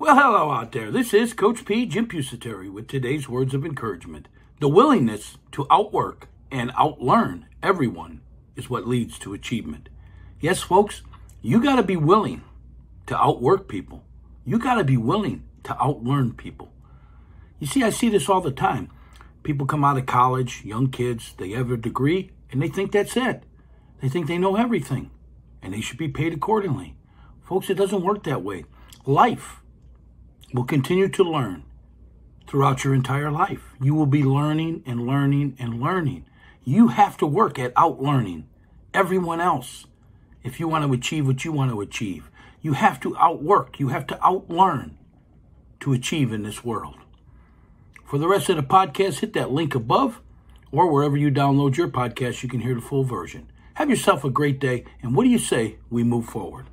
Well, hello out there. This is Coach P. Jim Pusateri with today's words of encouragement. The willingness to outwork and outlearn everyone is what leads to achievement. Yes, folks, you got to be willing to outwork people. You got to be willing to outlearn people. You see, I see this all the time. People come out of college, young kids, they have a degree, and they think that's it. They think they know everything, and they should be paid accordingly. Folks, it doesn't work that way. Life will continue to learn throughout your entire life. You will be learning and learning and learning. You have to work at outlearning everyone else if you want to achieve what you want to achieve. You have to outwork, you have to outlearn to achieve in this world. For the rest of the podcast, hit that link above or wherever you download your podcast, you can hear the full version. Have yourself a great day, and what do you say we move forward?